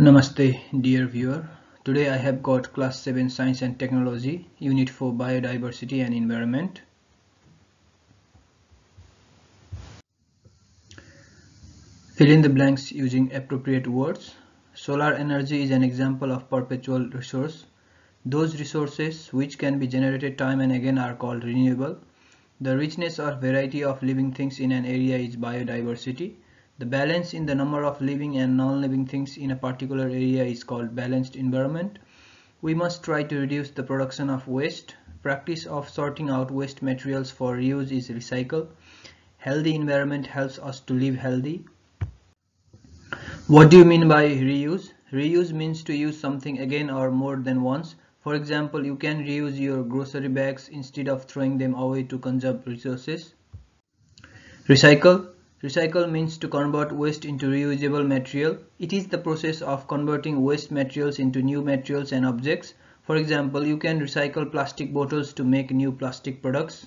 Namaste dear viewer. Today I have got class 7 science and technology unit four biodiversity and environment. Fill in the blanks using appropriate words. Solar energy is an example of perpetual resource. Those resources which can be generated time and again are called renewable. The richness or variety of living things in an area is biodiversity. The balance in the number of living and non-living things in a particular area is called balanced environment. We must try to reduce the production of waste. Practice of sorting out waste materials for reuse is recycle. Healthy environment helps us to live healthy. What do you mean by reuse? Reuse means to use something again or more than once. For example, you can reuse your grocery bags instead of throwing them away to conserve resources. Recycle Recycle means to convert waste into reusable material. It is the process of converting waste materials into new materials and objects. For example, you can recycle plastic bottles to make new plastic products.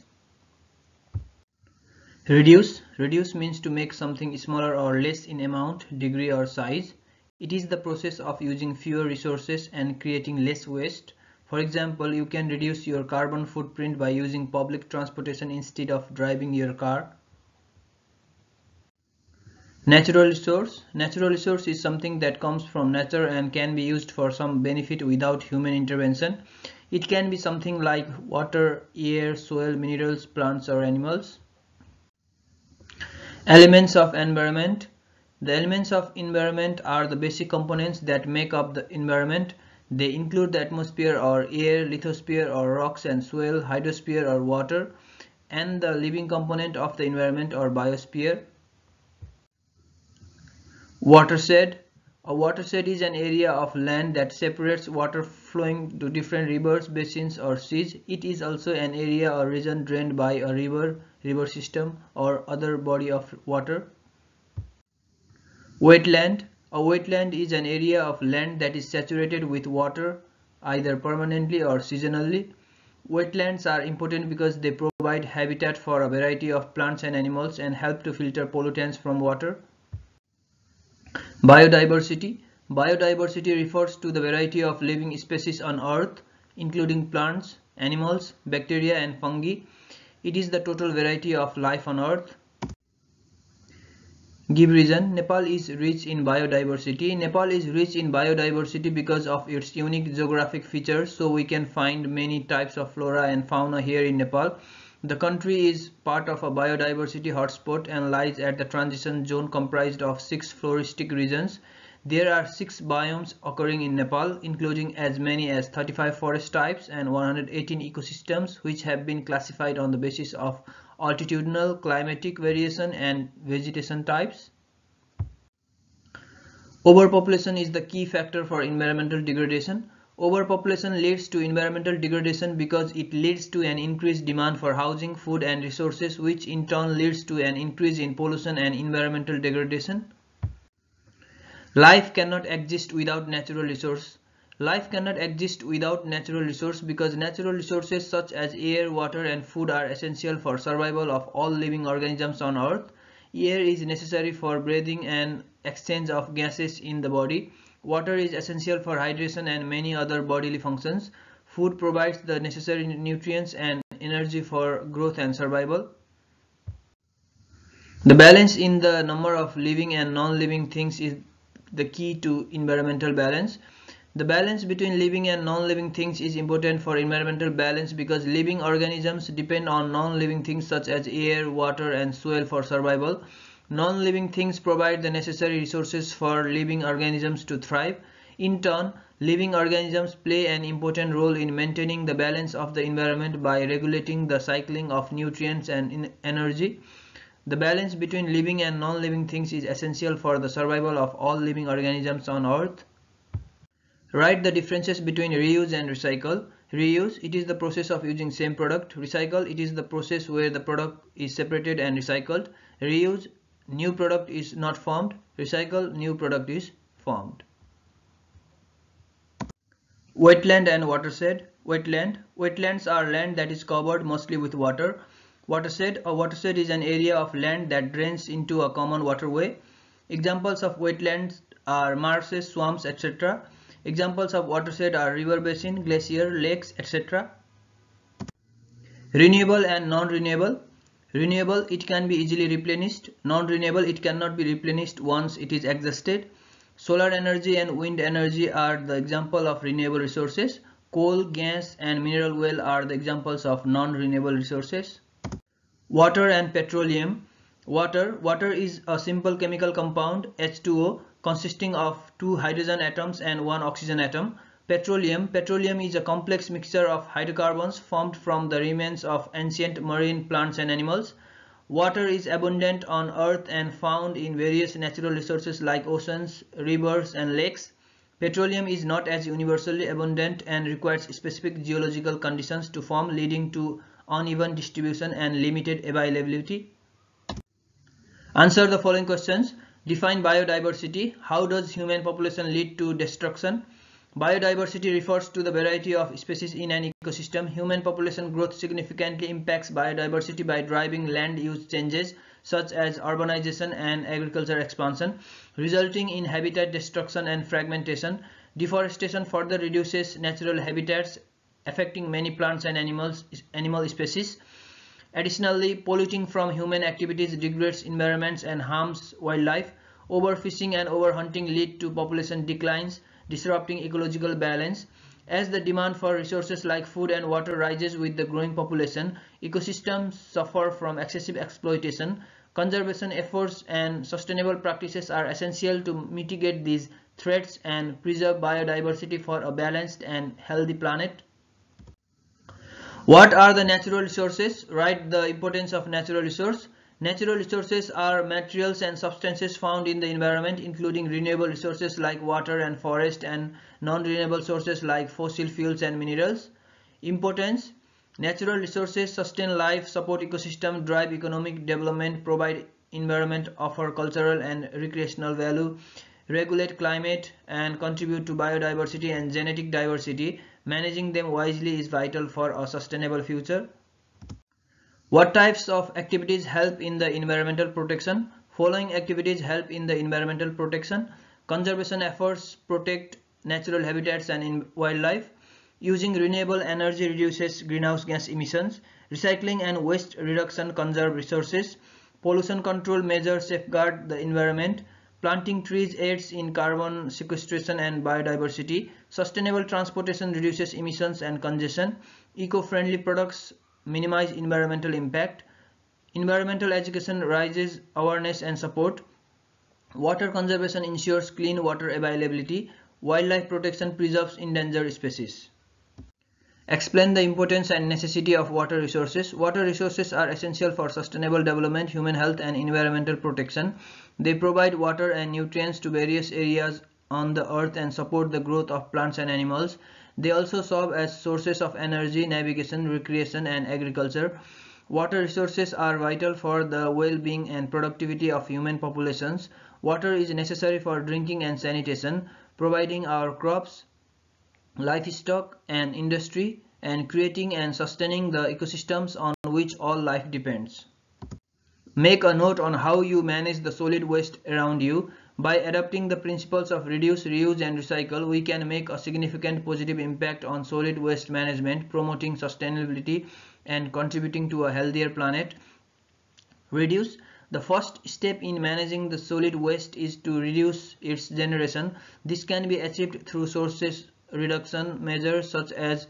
Reduce. Reduce means to make something smaller or less in amount, degree or size. It is the process of using fewer resources and creating less waste. For example, you can reduce your carbon footprint by using public transportation instead of driving your car. Natural resource. Natural resource is something that comes from nature and can be used for some benefit without human intervention. It can be something like water, air, soil, minerals, plants or animals. Elements of environment. The elements of environment are the basic components that make up the environment. They include the atmosphere or air, lithosphere or rocks and soil, hydrosphere or water, and the living component of the environment or biosphere. Watershed A watershed is an area of land that separates water flowing to different rivers, basins or seas. It is also an area or region drained by a river, river system or other body of water. Wetland A wetland is an area of land that is saturated with water either permanently or seasonally. Wetlands are important because they provide habitat for a variety of plants and animals and help to filter pollutants from water. Biodiversity Biodiversity refers to the variety of living species on earth including plants, animals, bacteria and fungi. It is the total variety of life on earth. Give reason Nepal is rich in biodiversity. Nepal is rich in biodiversity because of its unique geographic features so we can find many types of flora and fauna here in Nepal. The country is part of a biodiversity hotspot and lies at the transition zone comprised of six floristic regions. There are six biomes occurring in Nepal, including as many as 35 forest types and 118 ecosystems, which have been classified on the basis of altitudinal, climatic variation and vegetation types. Overpopulation is the key factor for environmental degradation. Overpopulation leads to environmental degradation because it leads to an increased demand for housing, food and resources which in turn leads to an increase in pollution and environmental degradation. Life cannot exist without natural resource. Life cannot exist without natural resource because natural resources such as air, water and food are essential for survival of all living organisms on earth. Air is necessary for breathing and exchange of gases in the body. Water is essential for hydration and many other bodily functions. Food provides the necessary nutrients and energy for growth and survival. The balance in the number of living and non-living things is the key to environmental balance. The balance between living and non-living things is important for environmental balance because living organisms depend on non-living things such as air, water and soil for survival. Non-living things provide the necessary resources for living organisms to thrive. In turn, living organisms play an important role in maintaining the balance of the environment by regulating the cycling of nutrients and energy. The balance between living and non-living things is essential for the survival of all living organisms on earth. Write the differences between reuse and recycle. Reuse, it is the process of using same product. Recycle, it is the process where the product is separated and recycled. Reuse, new product is not formed recycle new product is formed wetland and watershed wetland wetlands are land that is covered mostly with water watershed a watershed is an area of land that drains into a common waterway examples of wetlands are marshes, swamps, etc. Examples of watershed are river basin, glacier, lakes, etc. Renewable and non-renewable. Renewable, it can be easily replenished. Non-renewable, it cannot be replenished once it is exhausted. Solar energy and wind energy are the example of renewable resources. Coal, gas and mineral well are the examples of non-renewable resources. Water and petroleum. Water. Water is a simple chemical compound H2O consisting of two hydrogen atoms and one oxygen atom. Petroleum. Petroleum is a complex mixture of hydrocarbons formed from the remains of ancient marine plants and animals. Water is abundant on earth and found in various natural resources like oceans, rivers and lakes. Petroleum is not as universally abundant and requires specific geological conditions to form leading to uneven distribution and limited availability. Answer the following questions. Define biodiversity. How does human population lead to destruction? Biodiversity refers to the variety of species in an ecosystem. Human population growth significantly impacts biodiversity by driving land use changes such as urbanization and agriculture expansion, resulting in habitat destruction and fragmentation. Deforestation further reduces natural habitats affecting many plants and animals, animal species. Additionally, polluting from human activities degrades environments and harms wildlife. Overfishing and overhunting lead to population declines, disrupting ecological balance. As the demand for resources like food and water rises with the growing population, ecosystems suffer from excessive exploitation. Conservation efforts and sustainable practices are essential to mitigate these threats and preserve biodiversity for a balanced and healthy planet. What are the natural resources? Write the importance of natural resource. Natural resources are materials and substances found in the environment including renewable resources like water and forest and non-renewable sources like fossil fuels and minerals. Importance Natural resources sustain life, support ecosystem, drive economic development, provide environment, offer cultural and recreational value, regulate climate and contribute to biodiversity and genetic diversity. Managing them wisely is vital for a sustainable future. What types of activities help in the environmental protection? Following activities help in the environmental protection. Conservation efforts protect natural habitats and wildlife. Using renewable energy reduces greenhouse gas emissions. Recycling and waste reduction conserve resources. Pollution control measures safeguard the environment. Planting trees aids in carbon sequestration and biodiversity. Sustainable transportation reduces emissions and congestion. Eco-friendly products minimize environmental impact. Environmental education raises awareness and support. Water conservation ensures clean water availability. Wildlife protection preserves endangered species. Explain the importance and necessity of water resources. Water resources are essential for sustainable development, human health and environmental protection. They provide water and nutrients to various areas on the earth and support the growth of plants and animals. They also serve as sources of energy, navigation, recreation and agriculture. Water resources are vital for the well-being and productivity of human populations. Water is necessary for drinking and sanitation, providing our crops, livestock and industry and creating and sustaining the ecosystems on which all life depends. Make a note on how you manage the solid waste around you. By adopting the principles of reduce, reuse and recycle, we can make a significant positive impact on solid waste management, promoting sustainability and contributing to a healthier planet. Reduce. The first step in managing the solid waste is to reduce its generation. This can be achieved through sources reduction measures such as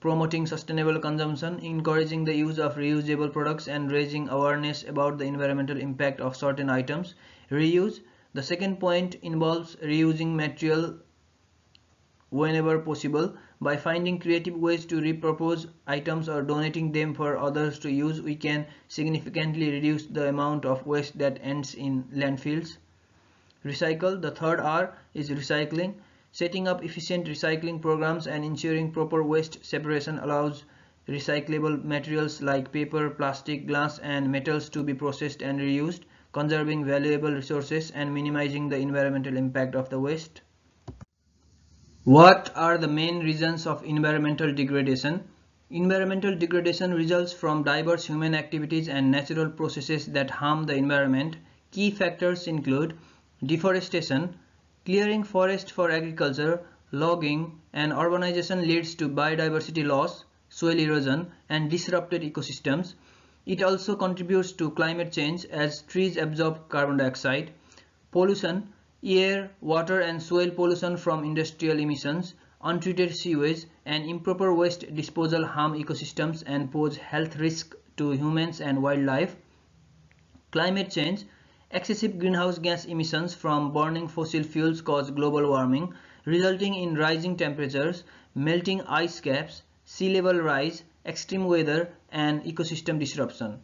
promoting sustainable consumption, encouraging the use of reusable products and raising awareness about the environmental impact of certain items. Reuse. The second point involves reusing material whenever possible. By finding creative ways to repurpose items or donating them for others to use, we can significantly reduce the amount of waste that ends in landfills. Recycle. The third R is recycling. Setting up efficient recycling programs and ensuring proper waste separation allows recyclable materials like paper, plastic, glass and metals to be processed and reused, conserving valuable resources and minimizing the environmental impact of the waste. What are the main reasons of environmental degradation? Environmental degradation results from diverse human activities and natural processes that harm the environment. Key factors include deforestation, Clearing forest for agriculture, logging, and urbanization leads to biodiversity loss, soil erosion, and disrupted ecosystems. It also contributes to climate change as trees absorb carbon dioxide. Pollution, air, water and soil pollution from industrial emissions, untreated sewage and improper waste disposal harm ecosystems and pose health risk to humans and wildlife. Climate change, excessive greenhouse gas emissions from burning fossil fuels cause global warming, resulting in rising temperatures, melting ice caps, sea level rise, extreme weather, and ecosystem disruption.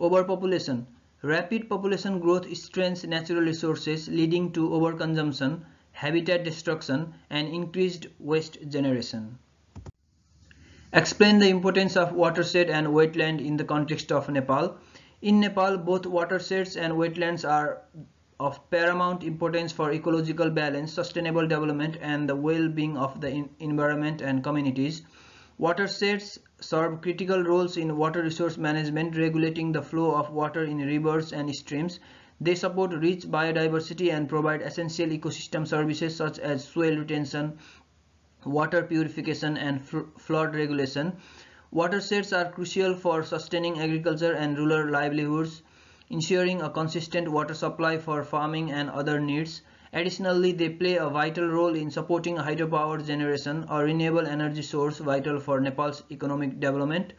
Overpopulation, Rapid population growth strains natural resources leading to overconsumption, habitat destruction and increased waste generation. Explain the importance of watershed and wetland in the context of Nepal. In Nepal, both watersheds and wetlands are of paramount importance for ecological balance, sustainable development and the well-being of the environment and communities. Watersheds serve critical roles in water resource management, regulating the flow of water in rivers and streams. They support rich biodiversity and provide essential ecosystem services such as soil retention, water purification and flood regulation. Watersheds are crucial for sustaining agriculture and rural livelihoods, ensuring a consistent water supply for farming and other needs. Additionally, they play a vital role in supporting hydropower generation, a renewable energy source vital for Nepal's economic development.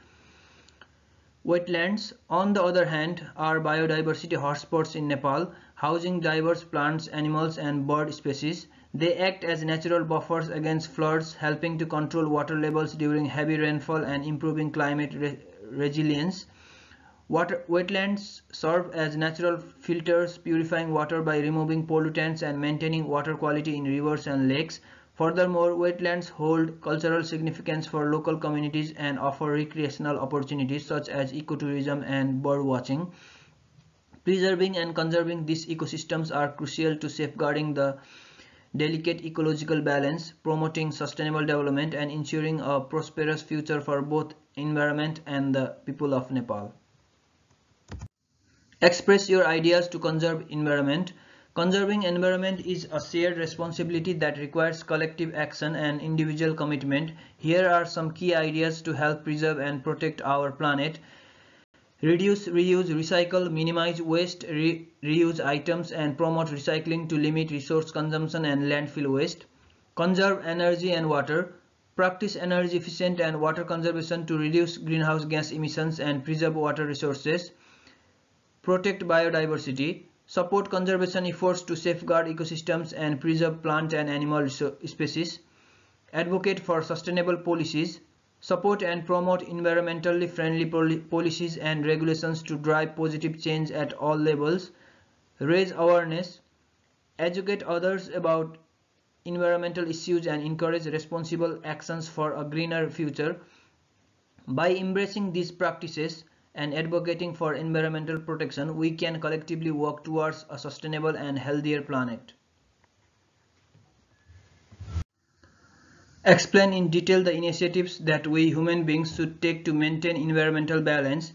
Wetlands, on the other hand, are biodiversity hotspots in Nepal, housing diverse plants, animals and bird species. They act as natural buffers against floods, helping to control water levels during heavy rainfall and improving climate re resilience. Water, wetlands serve as natural filters, purifying water by removing pollutants and maintaining water quality in rivers and lakes. Furthermore, wetlands hold cultural significance for local communities and offer recreational opportunities such as ecotourism and bird watching. Preserving and conserving these ecosystems are crucial to safeguarding the delicate ecological balance, promoting sustainable development and ensuring a prosperous future for both environment and the people of Nepal. Express your ideas to conserve environment. Conserving environment is a shared responsibility that requires collective action and individual commitment. Here are some key ideas to help preserve and protect our planet. Reduce, reuse, recycle, minimize waste, re reuse items and promote recycling to limit resource consumption and landfill waste. Conserve energy and water. Practice energy efficient and water conservation to reduce greenhouse gas emissions and preserve water resources protect biodiversity, support conservation efforts to safeguard ecosystems and preserve plant and animal species, advocate for sustainable policies, support and promote environmentally friendly policies and regulations to drive positive change at all levels, raise awareness, educate others about environmental issues and encourage responsible actions for a greener future. By embracing these practices, and advocating for environmental protection, we can collectively work towards a sustainable and healthier planet. Explain in detail the initiatives that we human beings should take to maintain environmental balance.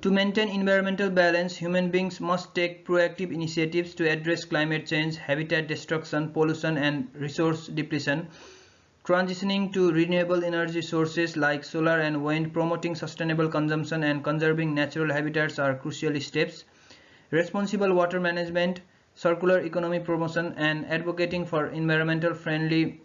To maintain environmental balance, human beings must take proactive initiatives to address climate change, habitat destruction, pollution and resource depletion Transitioning to renewable energy sources like solar and wind, promoting sustainable consumption and conserving natural habitats are crucial steps. Responsible water management, circular economy promotion and advocating for environmental friendly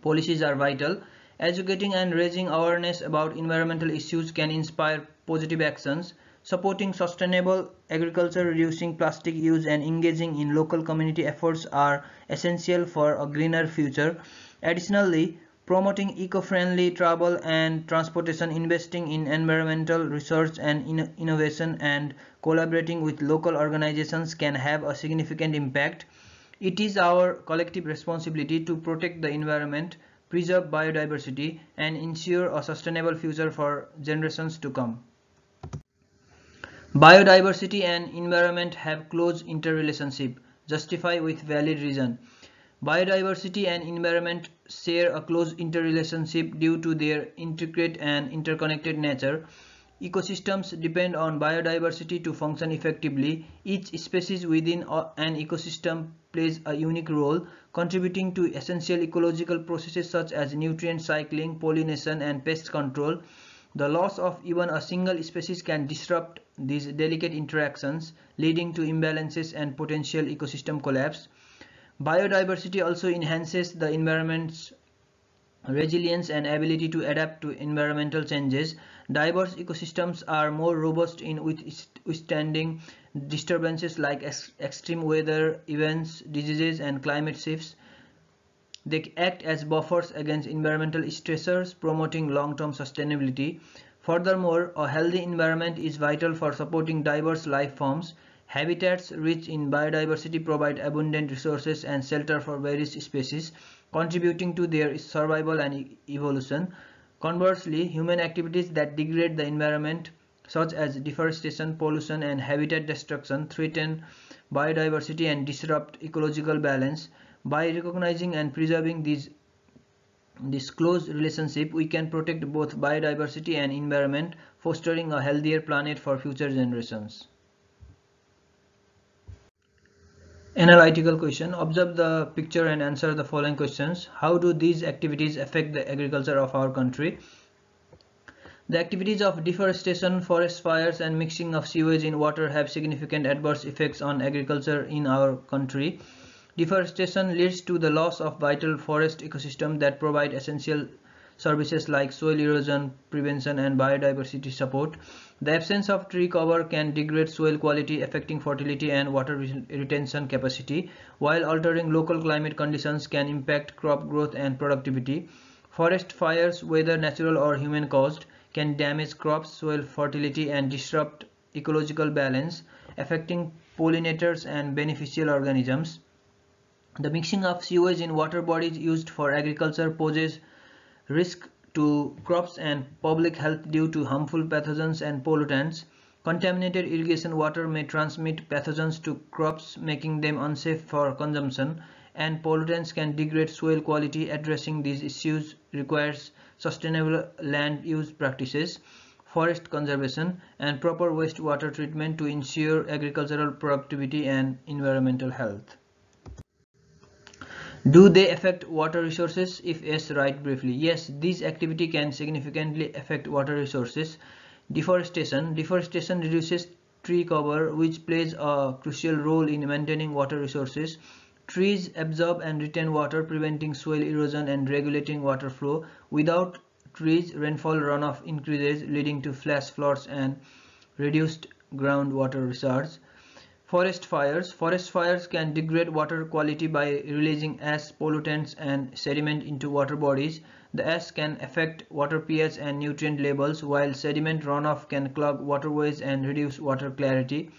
policies are vital. Educating and raising awareness about environmental issues can inspire positive actions. Supporting sustainable agriculture, reducing plastic use and engaging in local community efforts are essential for a greener future. Additionally, promoting eco-friendly travel and transportation, investing in environmental research and in innovation and collaborating with local organizations can have a significant impact. It is our collective responsibility to protect the environment, preserve biodiversity, and ensure a sustainable future for generations to come. Biodiversity and environment have close interrelationship, justify with valid reason. Biodiversity and environment share a close interrelationship due to their intricate and interconnected nature. Ecosystems depend on biodiversity to function effectively. Each species within an ecosystem plays a unique role, contributing to essential ecological processes such as nutrient cycling, pollination, and pest control. The loss of even a single species can disrupt these delicate interactions, leading to imbalances and potential ecosystem collapse. Biodiversity also enhances the environment's resilience and ability to adapt to environmental changes. Diverse ecosystems are more robust in withstanding disturbances like ex extreme weather events, diseases, and climate shifts. They act as buffers against environmental stressors, promoting long-term sustainability. Furthermore, a healthy environment is vital for supporting diverse life forms. Habitats rich in biodiversity provide abundant resources and shelter for various species, contributing to their survival and evolution. Conversely, human activities that degrade the environment, such as deforestation, pollution, and habitat destruction, threaten biodiversity and disrupt ecological balance. By recognizing and preserving these this close relationship, we can protect both biodiversity and environment, fostering a healthier planet for future generations. Analytical question. Observe the picture and answer the following questions. How do these activities affect the agriculture of our country? The activities of deforestation, forest fires and mixing of sewage in water have significant adverse effects on agriculture in our country. Deforestation leads to the loss of vital forest ecosystem that provide essential services like soil erosion prevention and biodiversity support. The absence of tree cover can degrade soil quality affecting fertility and water retention capacity, while altering local climate conditions can impact crop growth and productivity. Forest fires, whether natural or human caused, can damage crops, soil fertility and disrupt ecological balance, affecting pollinators and beneficial organisms. The mixing of sewage in water bodies used for agriculture poses risk to crops and public health due to harmful pathogens and pollutants. Contaminated irrigation water may transmit pathogens to crops, making them unsafe for consumption, and pollutants can degrade soil quality. Addressing these issues requires sustainable land use practices, forest conservation, and proper wastewater treatment to ensure agricultural productivity and environmental health. Do they affect water resources? If yes, write briefly. Yes, this activity can significantly affect water resources. Deforestation. Deforestation reduces tree cover which plays a crucial role in maintaining water resources. Trees absorb and retain water preventing soil erosion and regulating water flow. Without trees, rainfall runoff increases leading to flash floods and reduced groundwater recharge. Forest fires. Forest fires can degrade water quality by releasing ash, pollutants and sediment into water bodies. The ash can affect water pH and nutrient levels while sediment runoff can clog waterways and reduce water clarity.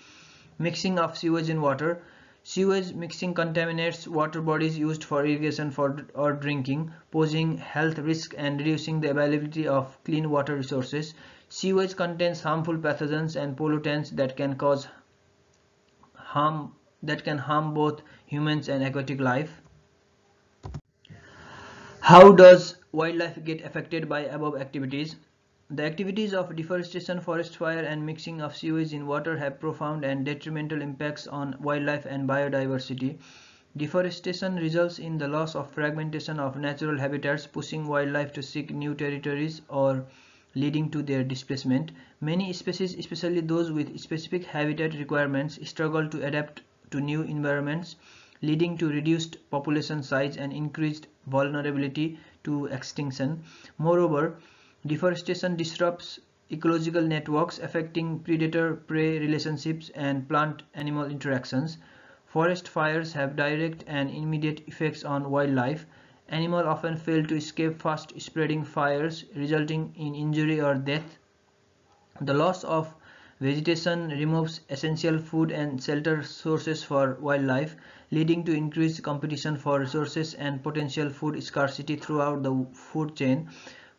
Mixing of sewage in water. Sewage mixing contaminates water bodies used for irrigation for or drinking, posing health risk and reducing the availability of clean water resources. Sewage contains harmful pathogens and pollutants that can cause harm that can harm both humans and aquatic life. How does wildlife get affected by above activities? The activities of deforestation, forest fire and mixing of sewage in water have profound and detrimental impacts on wildlife and biodiversity. Deforestation results in the loss of fragmentation of natural habitats, pushing wildlife to seek new territories or leading to their displacement. Many species, especially those with specific habitat requirements, struggle to adapt to new environments, leading to reduced population size and increased vulnerability to extinction. Moreover, deforestation disrupts ecological networks affecting predator-prey relationships and plant-animal interactions. Forest fires have direct and immediate effects on wildlife, Animals often fail to escape fast spreading fires resulting in injury or death. The loss of vegetation removes essential food and shelter sources for wildlife, leading to increased competition for resources and potential food scarcity throughout the food chain.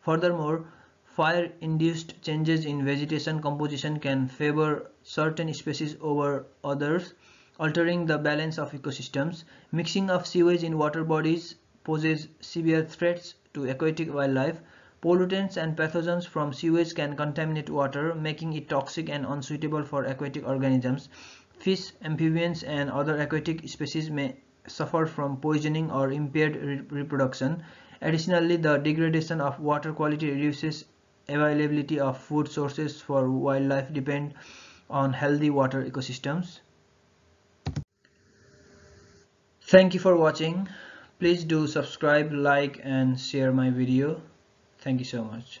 Furthermore, fire-induced changes in vegetation composition can favor certain species over others, altering the balance of ecosystems. Mixing of sewage in water bodies poses severe threats to aquatic wildlife. Pollutants and pathogens from sewage can contaminate water, making it toxic and unsuitable for aquatic organisms. Fish, amphibians, and other aquatic species may suffer from poisoning or impaired re reproduction. Additionally, the degradation of water quality reduces availability of food sources for wildlife depend on healthy water ecosystems. Thank you for watching. Please do subscribe, like and share my video. Thank you so much.